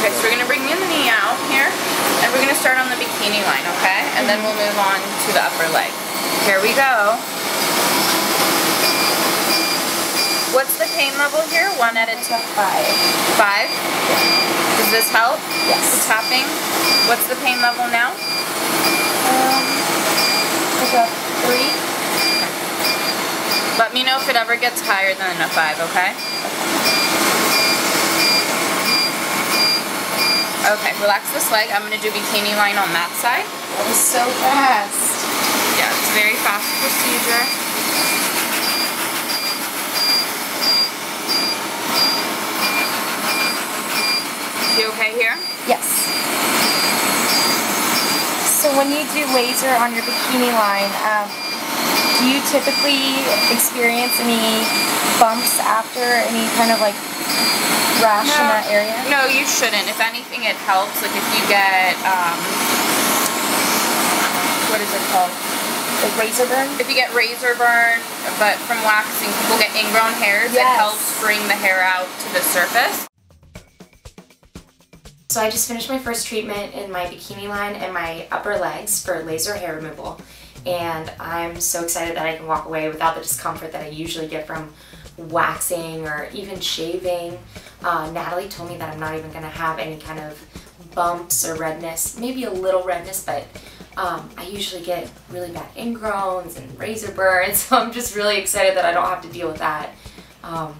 Okay, so we're gonna bring in the knee out here, and we're gonna start on the bikini line, okay? And then we'll move on to the upper leg. Here we go. What's the pain level here? One at a time. Five. Five? Does this help? Yes. The tapping? What's the pain level now? Um, like a three. Let me know if it ever gets higher than a five, okay? Okay, relax this leg. I'm gonna do bikini line on that side. That was so fast. Yeah, it's a very fast procedure. You okay here? Yes. So when you do laser on your bikini line, um, do you typically experience any bumps after any kind of like rash in that area? No, you shouldn't. If anything, it helps. Like if you get, um, what is it called? Like razor burn? If you get razor burn, but from waxing, people get ingrown hairs. It helps bring the hair out to the surface. So I just finished my first treatment in my bikini line and my upper legs for laser hair removal. And I'm so excited that I can walk away without the discomfort that I usually get from waxing or even shaving. Uh, Natalie told me that I'm not even gonna have any kind of bumps or redness, maybe a little redness, but um, I usually get really bad ingrowns and razor burns, so I'm just really excited that I don't have to deal with that. Um,